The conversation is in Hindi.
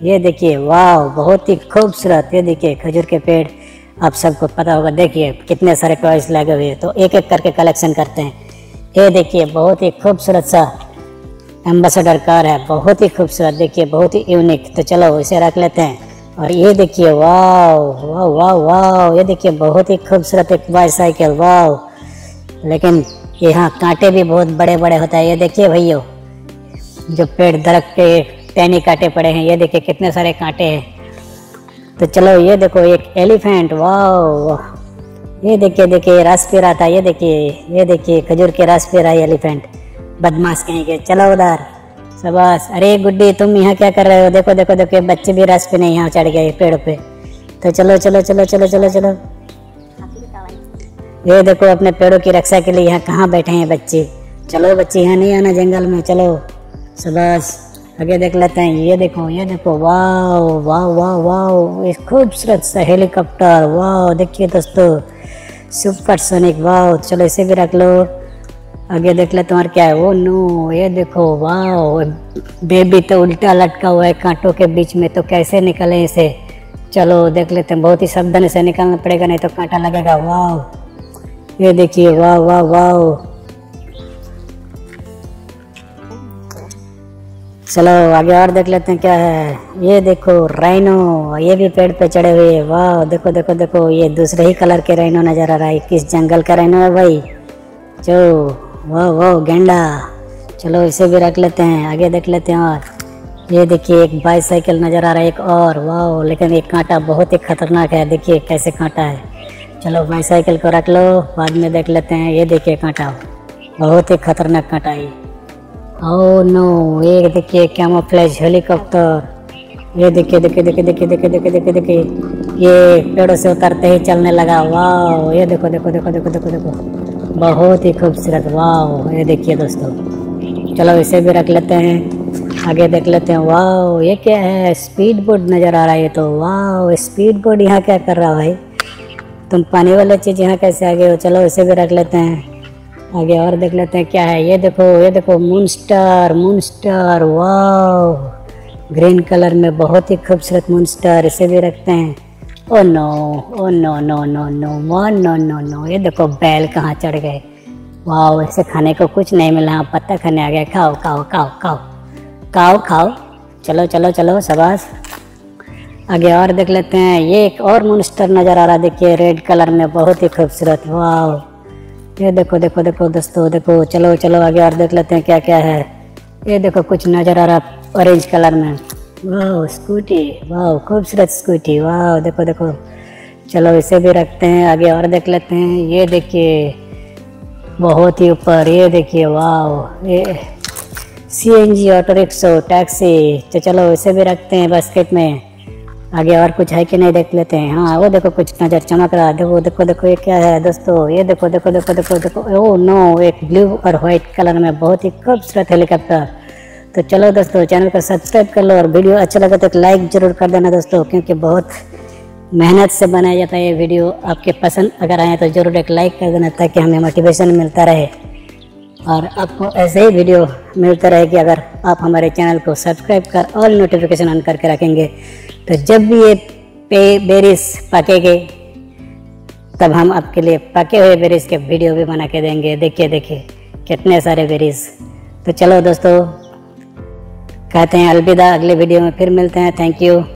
ये देखिए वाह बहुत ही खूबसूरत। ये देखिए, खजूर के पेड़, आप सबको पता होगा, देखिए कितने सारे टॉयज लगे हुए हैं। तो एक एक करके कलेक्शन करते हैं। ये देखिए, बहुत ही खूबसूरत सा एम्बेसडर कार है, बहुत ही खूबसूरत, देखिए, बहुत ही यूनिक तो चलो, इसे रख लेते हैं। और ये देखिए वाह वाह वाह वाह ये देखिए, बहुत ही खूबसूरत एक बाईसाइकिल वाह लेकिन यहाँ कांटे भी बहुत बड़े बड़े होते हैं। ये देखिए भैया, जो पेड़ दरख्त के टहनी कांटे पड़े हैं, ये देखिए कितने सारे कांटे हैं। तो चलो ये देखो एक एलिफेंट वाह। ये देखिए देखिए रस पी रहा था, ये देखिए ये देखिए, खजूर के रस पी रहा है एलिफेंट। बदमाश कहीं के चलो उधर सबस अरे गुड्डी, तुम यहाँ क्या कर रहे हो? देखो देखो देखो बच्चे भी रस पे नहीं यहाँ चढ़ गए पेड़ पे। तो चलो चलो चलो चलो चलो चलो। ये देखो अपने पेड़ों की रक्षा के लिए यहाँ कहाँ बैठे हैं बच्चे? चलो बच्चे, यहाँ नहीं आना जंगल में, चलो। सबस आगे देख लेते हैं, ये देखो ये देखो वाह वाह वाह वाह एक खूबसूरत सा हेलीकॉप्टर वाह देखिए दोस्तों सुपर सोनिक वाह चलो इसे भी रख लो। आगे देख ले तुम्हारा क्या है वो नो, ये देखो वाह बेबी तो उल्टा लटका हुआ है कांटों के बीच में तो कैसे निकले इसे? चलो देख लेते हैं, बहुत ही सावधानी से निकालना पड़ेगा, नहीं तो कांटा लगेगा वाह ये देखिए वाह वाह वाह चलो, आगे और देख लेते हैं क्या है। ये देखो राइनो ये भी पेड़ पे चढ़े हुए वाह, देखो देखो देखो, ये दूसरे ही कलर के राइनो नज़र आ रहा है। किस जंगल का राइनो है भाई। जो वाह वाह, गेंडा। चलो, इसे भी रख लेते हैं, आगे देख लेते हैं और। ये देखिए, एक बाईसाइकिल नज़र आ रहा है, एक और। वाह, लेकिन एक कांटा बहुत ही खतरनाक है। देखिए, कैसे कांटा है। चलो बाईसाइकिल को रख लो, बाद में देख लेते हैं। ये देखिए कांटा, बहुत ही खतरनाक कांटा है नो ये देखिए कैमोफ्लेज हेलीकॉप्टर ये देखिए देखिए देखिए देखिए देखिए देखिए देखिए देखिए ये पेड़ों से उतरते ही चलने लगा। वाह ये देखो देखो देखो देखो देखो देखो। बहुत ही खूबसूरत। वाह ये देखिए दोस्तों। चलो, इसे भी रख लेते हैं। आगे देख लेते हैं। वाह ये क्या है? स्पीड बोर्ड नज़र आ रहा है तो। वाह स्पीड बोर्ड यहाँ क्या कर रहा है भाई? तुम पानी वाले चीज़ यहाँ कैसे आगे हो? चलो, इसे भी रख लेते हैं। आगे और देख लेते हैं क्या है। ये देखो ये देखो मूनस्टार मूनस्टार वाह ग्रीन कलर में बहुत ही खूबसूरत मूनस्टार इसे भी रखते हैं। ओ no oh no no no no one no no no ये देखो, बैल कहाँ चढ़ गए। वाह ऐसे खाने को कुछ नहीं मिला। हाँ पत्ता खाने आ गया खाओ खाओ खाओ खाओ। खाओ खाओ। चलो चलो चलो, शबाश। आगे और देख लेते हैं। ये एक और मूनस्टर नज़र आ रहा देखिए रेड कलर में बहुत ही खूबसूरत। वाह ये देखो देखो देखो, दोस्तों, देखो, चलो चलो, आगे और देख लेते हैं क्या क्या है। ये देखो, कुछ नज़र आ रहा ऑरेंज कलर में। वाह स्कूटी वाह खूबसूरत स्कूटी वाह देखो देखो। चलो, इसे भी रखते हैं, आगे और देख लेते हैं। ये देखिए, बहुत ही ऊपर, ये देखिए वाह ये C N G auto rickshaw taxi तो चलो, इसे भी रखते हैं बास्केट में। आगे और कुछ है कि नहीं देख लेते हैं। हाँ वो देखो कुछ नज़र चमक रहा है। देखो देखो देखो, ये क्या है दोस्तों? ये देखो देखो देखो देखो देखो। ओ, नो, एक ब्लू और वाइट कलर में बहुत ही खूबसूरत हेलीकॉप्टर। तो चलो दोस्तों, चैनल को सब्सक्राइब कर लो और वीडियो अच्छा लगे तो एक लाइक ज़रूर कर देना दोस्तों, क्योंकि बहुत मेहनत से बनाया जाता है ये वीडियो। आपके पसंद अगर आए तो ज़रूर एक लाइक कर देना ताकि हमें मोटिवेशन मिलता रहे। और आपको ऐसे ही वीडियो मिलता रहे कि अगर आप हमारे चैनल को सब्सक्राइब कर ऑल नोटिफिकेशन ऑन करके रखेंगे। तो जब भी ये पे बेरिस पकेंगे, तब हम आपके लिए पके हुए बेरिस के वीडियो भी बना के देंगे। देखिए देखिए, कितने सारे बेरिस। तो चलो दोस्तों, कहते हैं अलविदा। अगले वीडियो में फिर मिलते हैं। Thank you